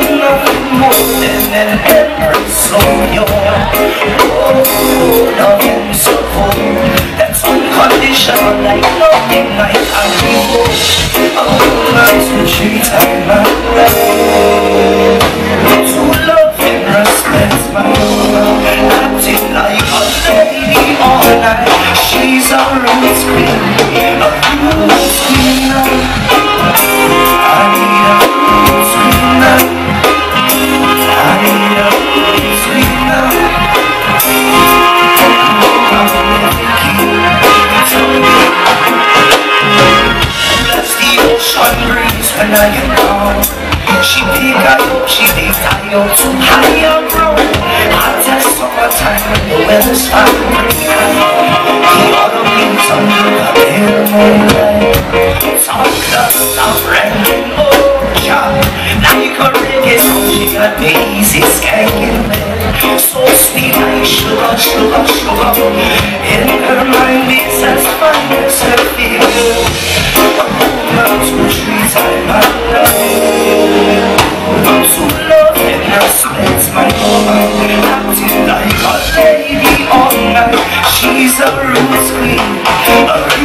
nothing more than an embrace of your so cold That's unconditional like nothing I can before Oh, nice love and respect my love like a lady all night She's a I I am gone She I up, she I up to higher ground Hottest summertime when the weather's fine The autumn leaves under the moonlight stop raining, oh child Like a reggae song, she got the easy skanking So sweet like sugar, sugar, sugar She's a room queen.